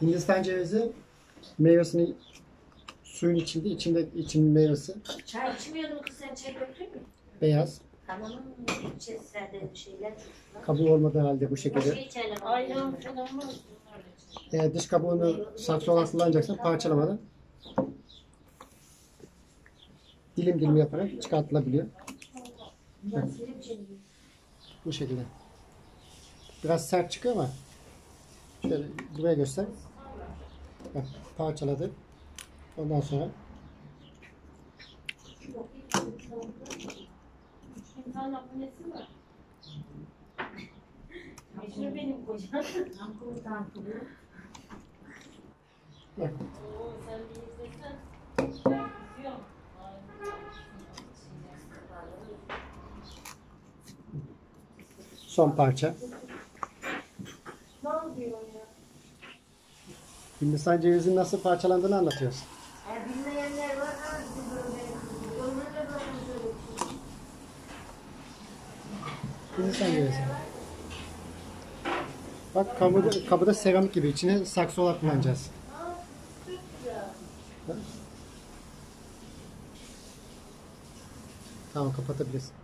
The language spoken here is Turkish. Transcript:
Hindistan cevizi meyvesini suyun içinde, içinde için meyvesi Çay içmiyordun kız sen çay döktün mü? beyaz. Tamam mı? İçeceğiz zaten şeyler. Kabuğu olmadığı halde bu şekilde. içelim. Ayran falan var. Eğer dış kabuğunu saksı olarak kullanacaksan parçalamadan dilim dilim yaparak çıkartılabiliyor. Bu şekilde. Biraz sert çıkıyor ama şöyle buraya göster. Bak parçaladı. Ondan sonra benim kocam. Son parça. Hindistan cevizinin nasıl parçalandığını anlatıyoruz. Ha, bilmeyenler var. Hindistan cevizi. Bak kabuğu da seramik gibi. içine saksı olarak kullanacağız. Tamam kapatabilirsin.